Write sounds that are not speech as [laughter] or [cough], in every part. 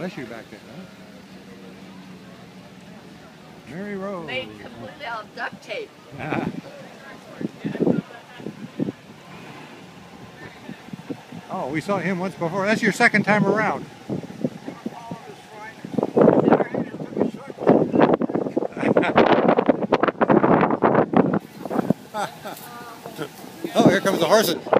Bless you back there, huh? Mary Rose. Made completely out of duct tape. [laughs] oh, we saw him once before. That's your second time around. [laughs] oh, here comes the horses.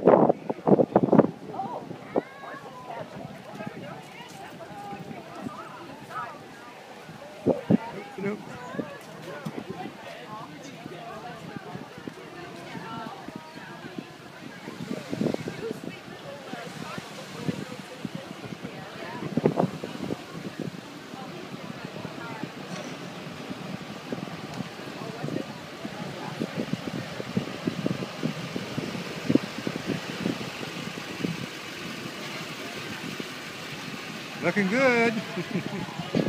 Looking good. [laughs]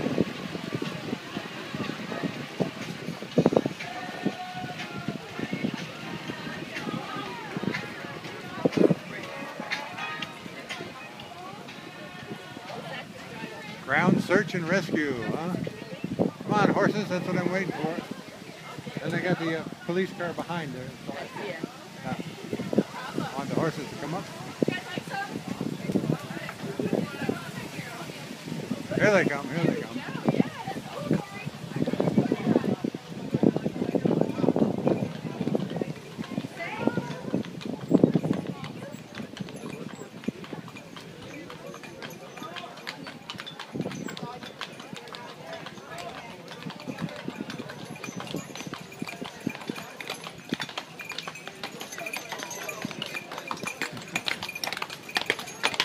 Ground search and rescue, huh? Come on, horses, that's what I'm waiting for. And they got the uh, police car behind there. Yeah. Want the horses to come up? Here they come, here they come.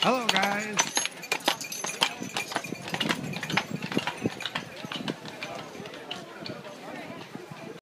Hello, guys.